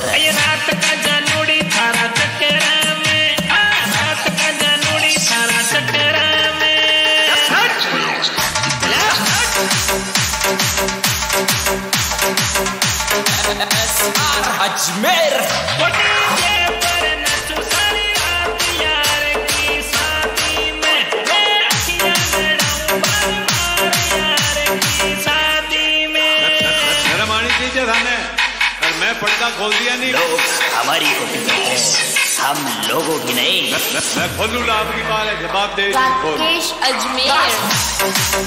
होता है। रात का जानूड़ी थारा चक्कर में रात का जानूड़ी थारा चक्कर में। अजमेर और मैं पर्दा खोल दिया नहीं। लोग हमारी होती है हम लोगों की नहीं। मैं, मैं, मैं खोलूँगा आपकी बात है जवाब दे राकेश अजमेर।